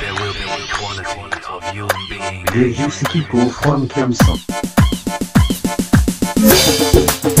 There will be quality of human beings. DJ Sikiko from Kemsa. DJ Digital.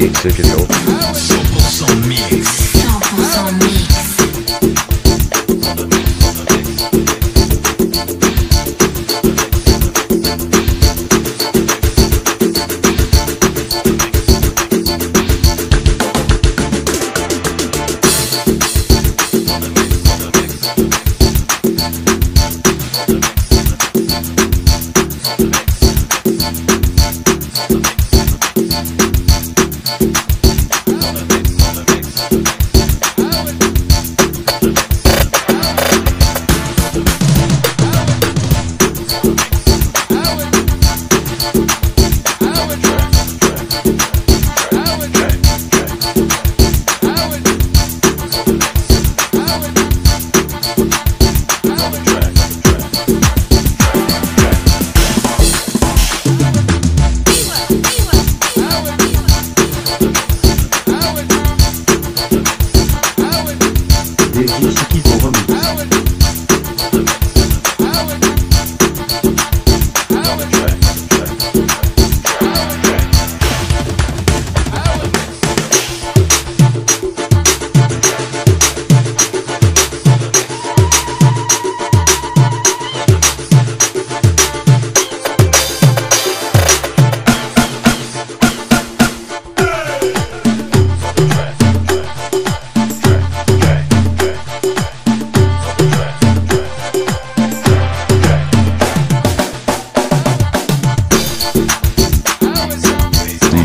100%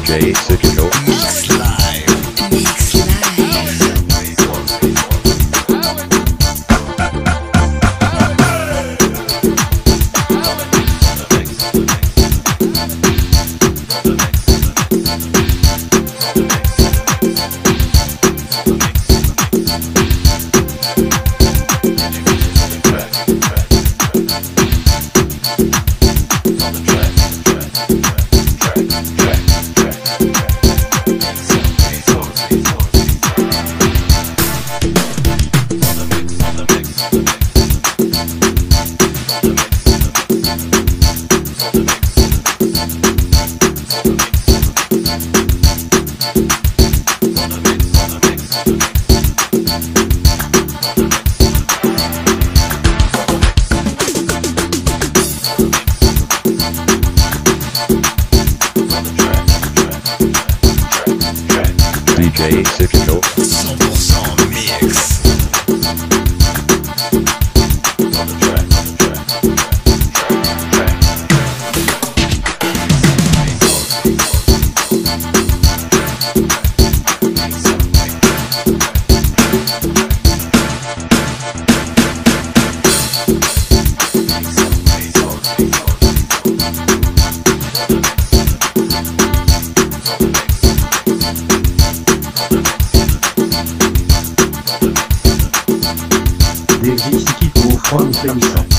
DJ Digital. Mix live. Mix DJ Digital. 100% mix. Desiste que tua fome tem sangue.